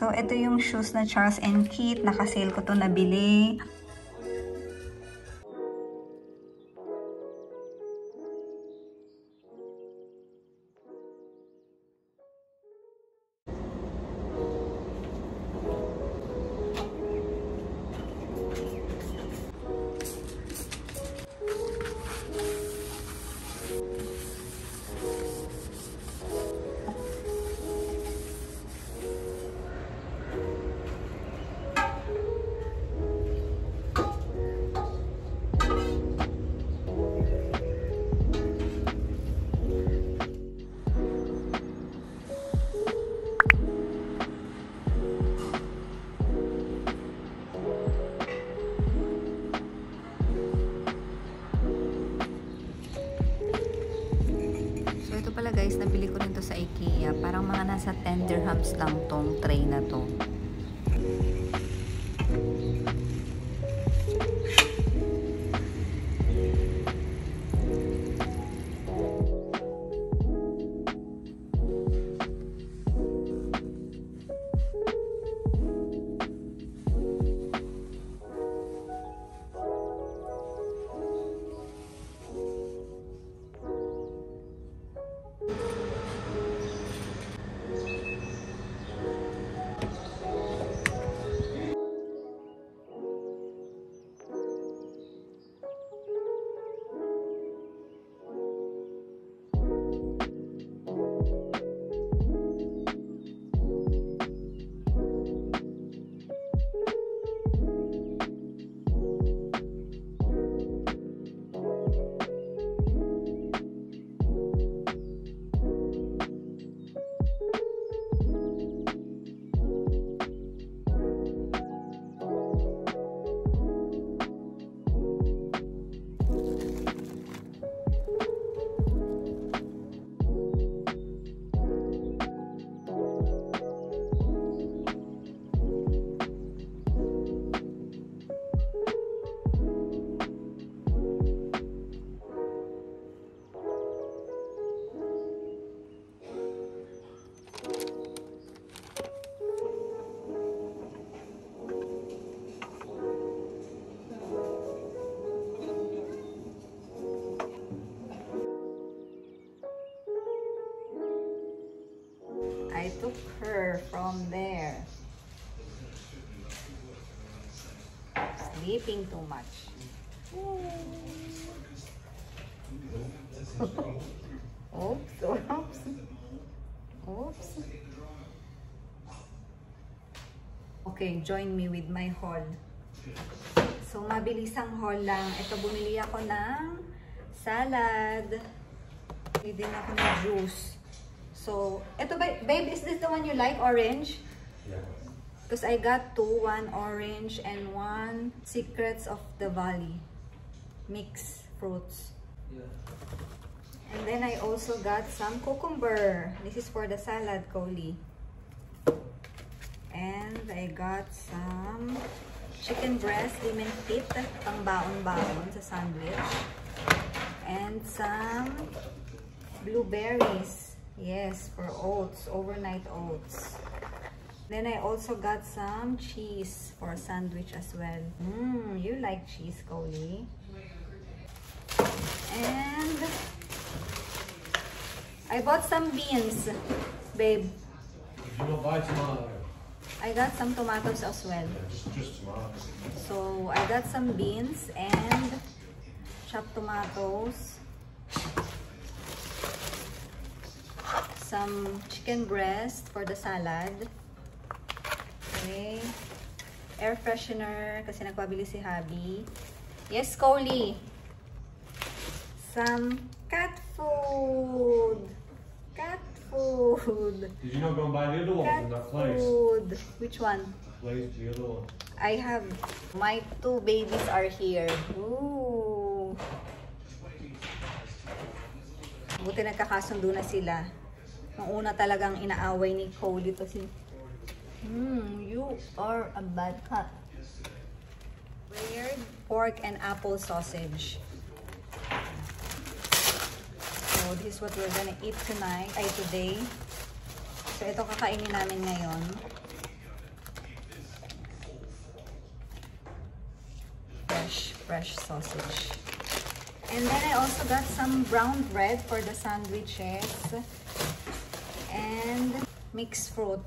So, ito yung shoes na Charles and Keith. Nakasale ko to nabili. From there. Sleeping too much. oops, oops. Oops. Okay, join me with my haul. So, mabilisang haul lang. Ito, bumili ako ng salad. Bumili din ako ng juice. So, ito ba, babe, is this the one you like, orange? Yeah. Because I got two, one orange and one Secrets of the Valley. Mix fruits. Yeah. And then I also got some cucumber. This is for the salad, Coley. And I got some chicken breast, lemon pit, pang baon-baon sa sandwich. And some blueberries. Yes, for oats, overnight oats. Then I also got some cheese for a sandwich as well. Mmm, you like cheese, Coley. And I bought some beans, babe. You don't buy I got some tomatoes as well. yeah, just tomatoes. So I got some beans and chopped tomatoes. Some chicken breast for the salad. Okay. Air freshener kasi nagpabili si Habi. Yes, Coley. Some cat food. Cat food. Did you not go and buy the other one Cat from that place? food. Which one? Place, the other one. I have my two babies are here. Ooh. Buti nagkakasundo na sila. Ang una talagang inaaway ni Cole dito si Hmm, you are a bad cat. Layered pork and apple sausage. So, this is what we're gonna eat tonight, ay today. So, ito kakainin namin ngayon. Fresh, fresh sausage. And then I also got some brown bread for the sandwiches. And mixed fruit.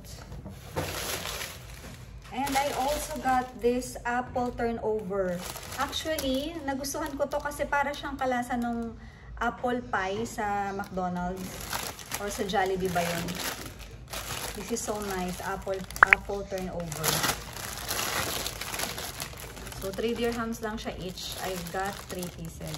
And I also got this apple turnover. Actually, nagustuhan ko to kasi para siyang kalasa ng apple pie sa McDonald's or sa Jollibee ba yun. This is so nice. Apple, apple turnover. So, 3 dirhams lang siya each. I got 3 pieces.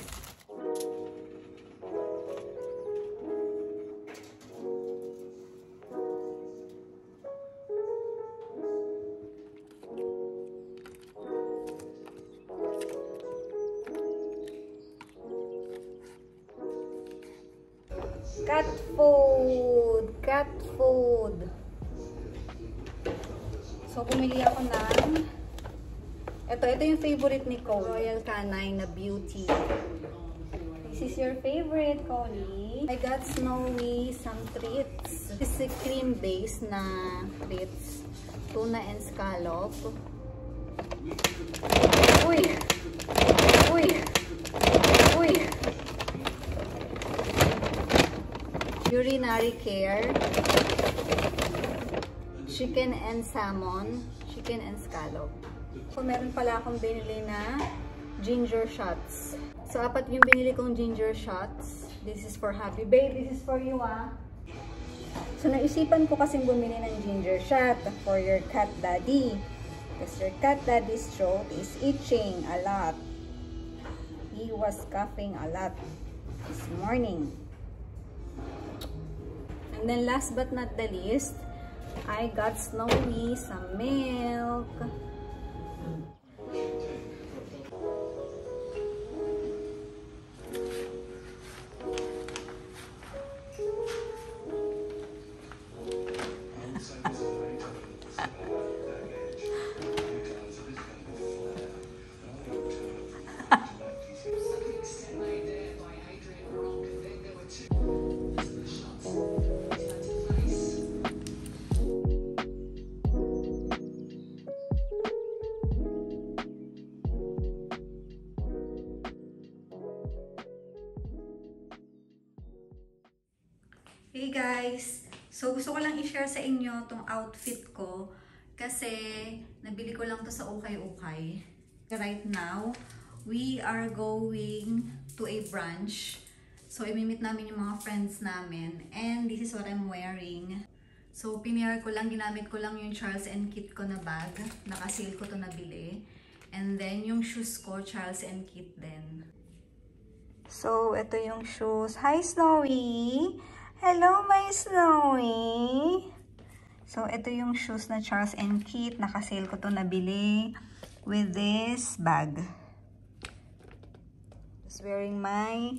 So, bumili ako ng ito, ito yung favorite ni Cole. Royal Canine na Beauty. This is your favorite, Collie. I got Snowy some treats. This is a cream-based na treats. Tuna and scallop. Uy! Uy! Uy! Urinary care. Chicken and salmon. Chicken and scallop. So, meron pala akong binili na ginger shots. So, apat yung binili kong ginger shots. This is for Happy Babe. This is for you, ah. So, naisipan ko kasing bumili ng ginger shot for your cat daddy. Because your cat daddy's throat is itching a lot. He was coughing a lot this morning. And then last but not the least, I got Snowy some milk. Hey guys! So gusto ko lang i-share sa inyo tong outfit ko kasi nabili ko lang to sa Ukay-Ukay. Right now, we are going to a brunch. So imimit namin yung mga friends namin and this is what I'm wearing. So pinare ko lang, ginamit ko lang yung Charles and Kit ko na bag. Nakasil ko to nabili. And then yung shoes ko, Charles and Kit din. So, ito yung shoes. Hi, Snowy! Hello, my Snowy! So, ito yung shoes na Charles and Kit. Nakasale ko to nabili with this bag. Just wearing my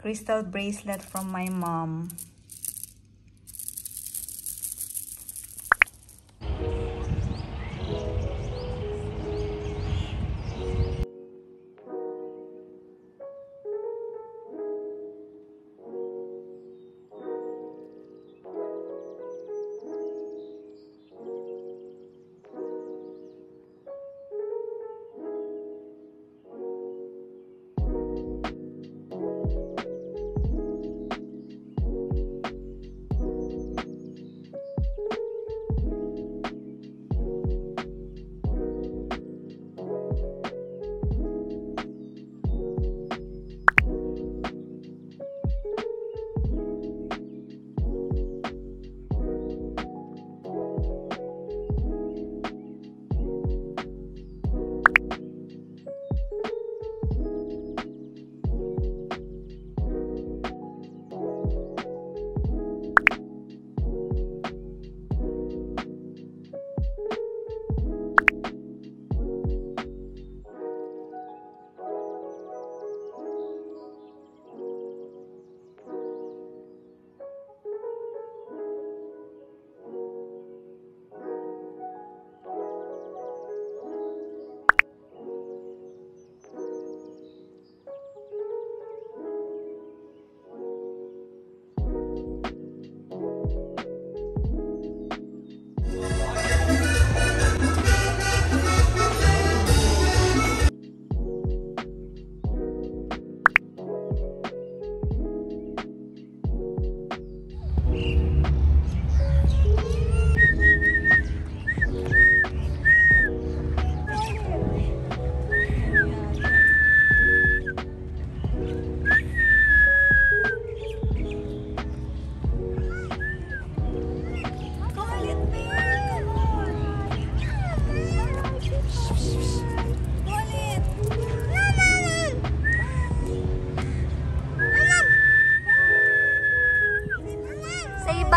crystal bracelet from my mom.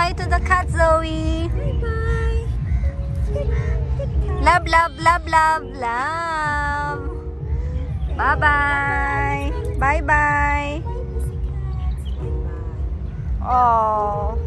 Bye to the cat, Zoe. Bye-bye. Love, love, love, love, love. Bye-bye. Bye-bye. Oh.